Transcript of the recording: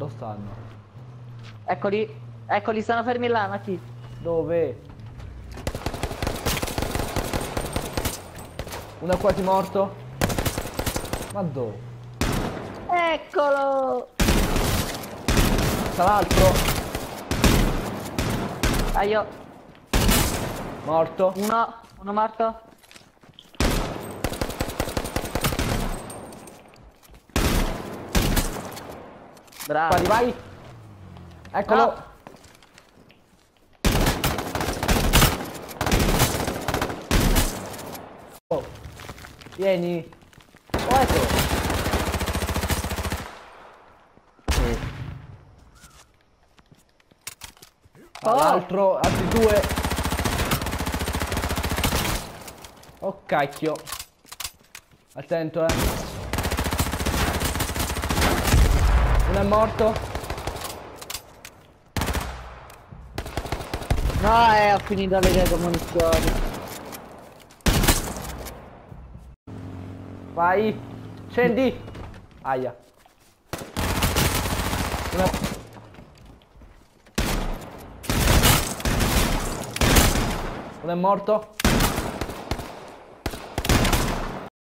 Dove stanno? Eccoli. Eccoli, stanno fermi là, Matti. Dove? Uno è quasi morto. Ma dove? Eccolo! Sta l'altro. Ah, io. Morto. Uno. Uno morto. Bravo. Vai, vai. Eccolo. No. Oh. Vieni. Oh, ecco. Oh. L'altro, altri due. Oh cacchio. Attento, eh. Uno è morto. No, eh, ho finito le munizioni. Vai. Scendi. Aia. Uno è... Uno è morto.